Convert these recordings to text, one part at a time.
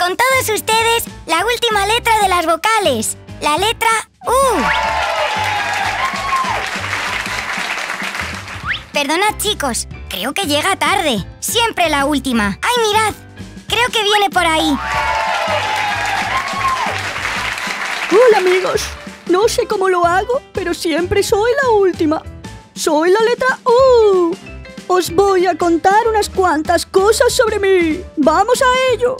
con todos ustedes, la última letra de las vocales, la letra U. Perdonad chicos, creo que llega tarde. Siempre la última. ¡Ay, mirad! Creo que viene por ahí. Hola amigos, no sé cómo lo hago, pero siempre soy la última. Soy la letra U. Os voy a contar unas cuantas cosas sobre mí. ¡Vamos a ello!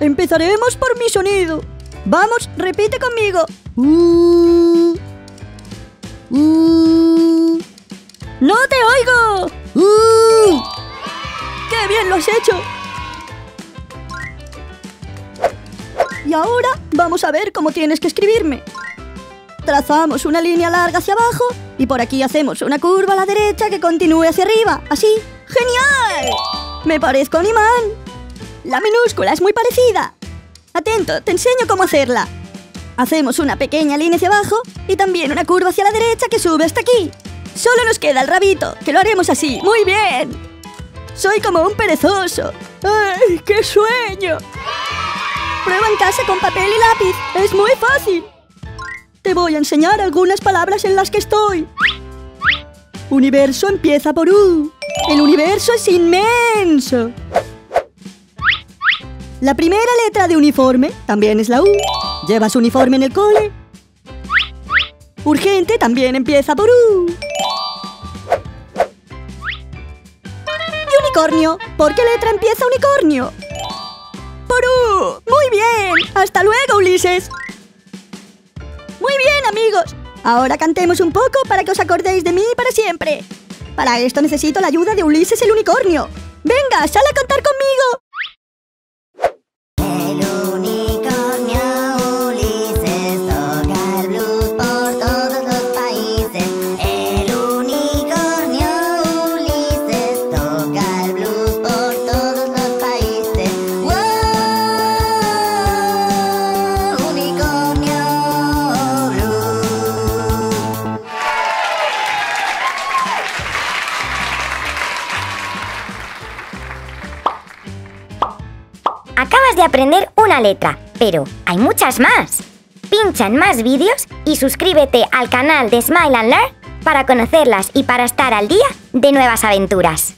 Empezaremos por mi sonido. Vamos, repite conmigo. Uh, uh. ¡No te oigo! Uh. ¡Qué bien lo has hecho! Y ahora vamos a ver cómo tienes que escribirme. Trazamos una línea larga hacia abajo y por aquí hacemos una curva a la derecha que continúe hacia arriba. Así. ¡Genial! Me parezco un imán. La minúscula es muy parecida. Atento, te enseño cómo hacerla. Hacemos una pequeña línea hacia abajo y también una curva hacia la derecha que sube hasta aquí. Solo nos queda el rabito, que lo haremos así. ¡Muy bien! Soy como un perezoso. ¡Ay, qué sueño! Prueba en casa con papel y lápiz. Es muy fácil. Te voy a enseñar algunas palabras en las que estoy. Universo empieza por U. El universo es inmenso. La primera letra de uniforme también es la U. ¿Llevas uniforme en el cole? Urgente también empieza por U. Y unicornio. ¿Por qué letra empieza unicornio? Por U. Muy bien. Hasta luego, Ulises. Muy bien, amigos. Ahora cantemos un poco para que os acordéis de mí para siempre. Para esto necesito la ayuda de Ulises el unicornio. Venga, sal a cantar conmigo. Acabas de aprender una letra, pero hay muchas más. Pincha en más vídeos y suscríbete al canal de Smile and Learn para conocerlas y para estar al día de nuevas aventuras.